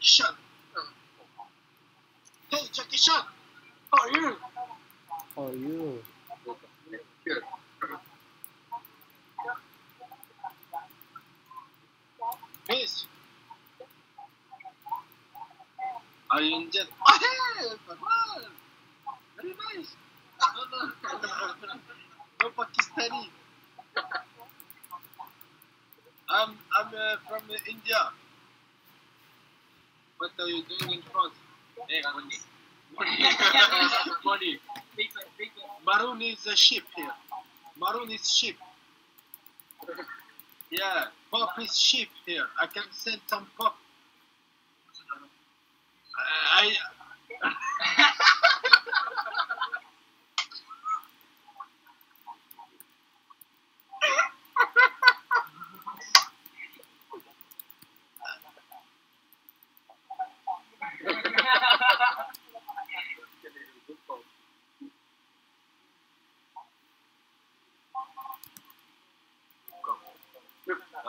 Jackie Chan. Hey, Jackie Chan, how are you? How are you? Good. Miss. Are you in jail? Oh, hey, Bhagwan. Very nice. No, no, no Pakistani. I'm, I'm uh, from India. What are you doing in front? Hey, money. money. Maroon is a sheep here. Maroon is sheep. Yeah, pop is sheep here. I can send some pop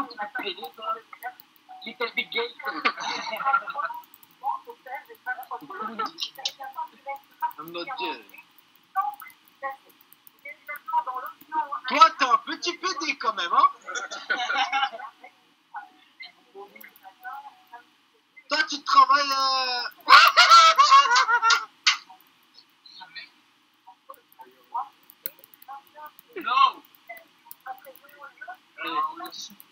Toi, un petit pédé quand même, hein Toi, tu travailles... Euh. non. Euh,